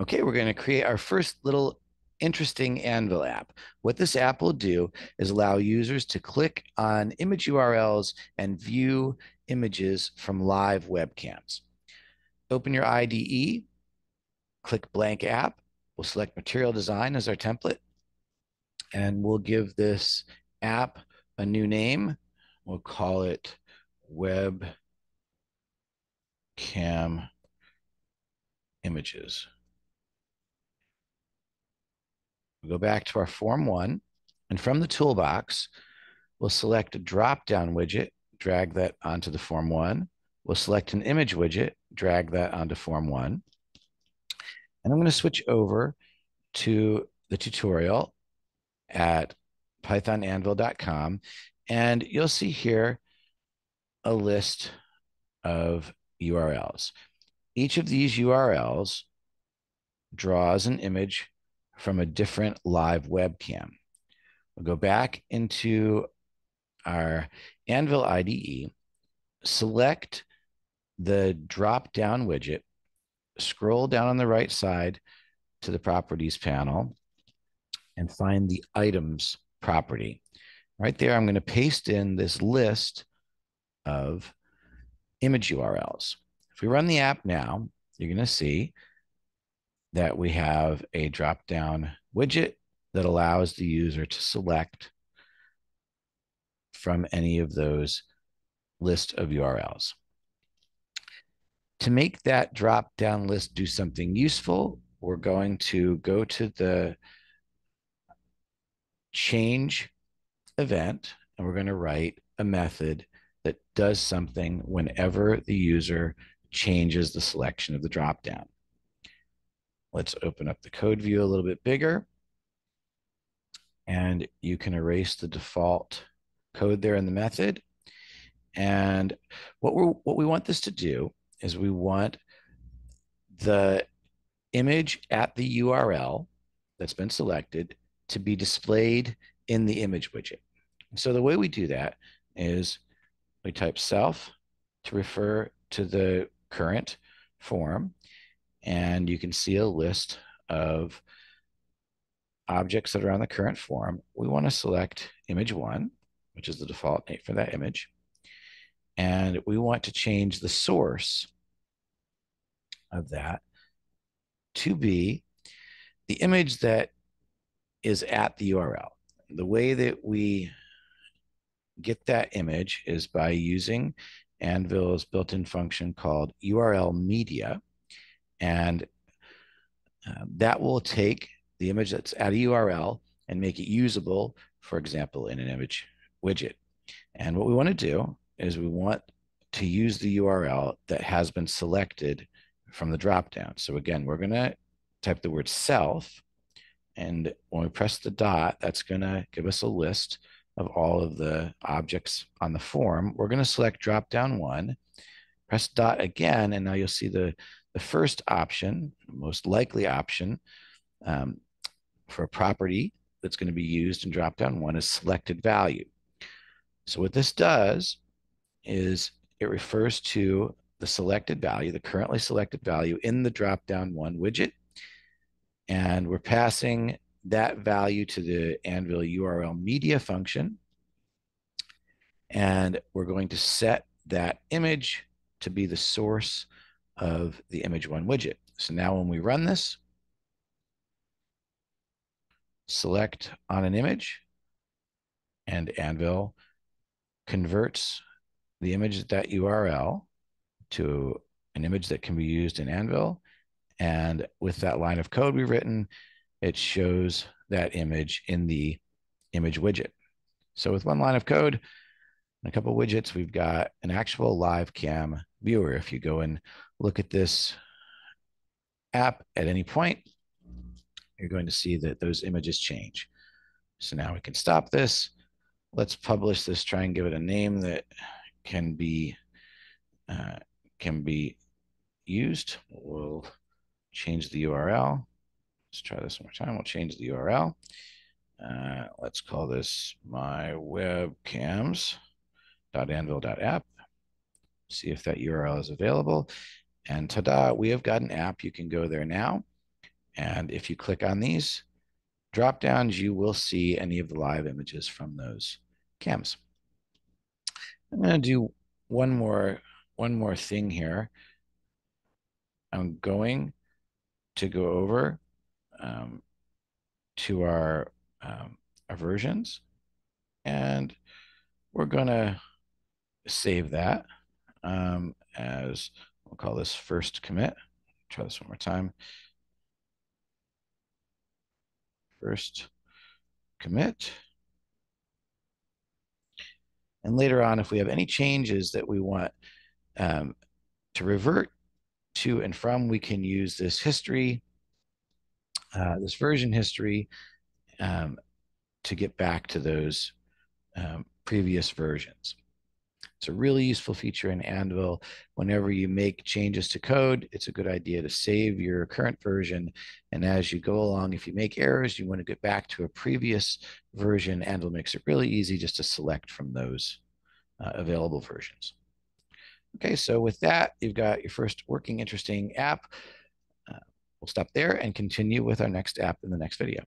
Okay, we're going to create our first little interesting Anvil app. What this app will do is allow users to click on image URLs and view images from live webcams. Open your IDE, click blank app. We'll select material design as our template. And we'll give this app a new name. We'll call it webcam images. We'll go back to our form one, and from the toolbox, we'll select a drop-down widget, drag that onto the form one. We'll select an image widget, drag that onto form one. And I'm going to switch over to the tutorial at pythonanvil.com. And you'll see here a list of URLs. Each of these URLs draws an image from a different live webcam. We'll go back into our Anvil IDE, select the drop down widget, scroll down on the right side to the properties panel, and find the items property. Right there, I'm going to paste in this list of image URLs. If we run the app now, you're going to see that we have a drop down widget that allows the user to select from any of those list of URLs. To make that drop down list do something useful, we're going to go to the change event and we're going to write a method that does something whenever the user changes the selection of the drop down. Let's open up the code view a little bit bigger. And you can erase the default code there in the method. And what we what we want this to do is we want the image at the URL that's been selected to be displayed in the image widget. So the way we do that is we type self to refer to the current form and you can see a list of objects that are on the current form. We want to select image one, which is the default name for that image. And we want to change the source of that to be the image that is at the URL. The way that we get that image is by using Anvil's built-in function called URL media. And uh, that will take the image that's at a URL and make it usable, for example, in an image widget. And what we want to do is we want to use the URL that has been selected from the dropdown. So again, we're going to type the word self. And when we press the dot, that's going to give us a list of all of the objects on the form. We're going to select dropdown one, press dot again, and now you'll see the the first option, most likely option um, for a property that's going to be used in dropdown one is selected value. So what this does is it refers to the selected value, the currently selected value in the dropdown one widget. And we're passing that value to the Anvil URL media function. And we're going to set that image to be the source of the image one widget. So now when we run this, select on an image and Anvil converts the image that URL to an image that can be used in Anvil. And with that line of code we've written, it shows that image in the image widget. So with one line of code and a couple widgets, we've got an actual live cam viewer. If you go and look at this app at any point, you're going to see that those images change. So now we can stop this. Let's publish this, try and give it a name that can be uh, can be used. We'll change the URL. Let's try this one more time. We'll change the URL. Uh, let's call this my webcams.anvil.app. See if that URL is available. And ta-da, we have got an app. You can go there now And if you click on these drop downs, you will see any of the live images from those cams. I'm going to do one more one more thing here. I'm going to go over um, to our, um, our versions and we're going to save that um, as we'll call this first commit. Try this one more time. First commit. And later on, if we have any changes that we want um, to revert to and from, we can use this history, uh, this version history, um, to get back to those um, previous versions. It's a really useful feature in Anvil. Whenever you make changes to code, it's a good idea to save your current version. And as you go along, if you make errors, you want to get back to a previous version, Anvil makes it really easy just to select from those uh, available versions. Okay, so with that, you've got your first working, interesting app. Uh, we'll stop there and continue with our next app in the next video.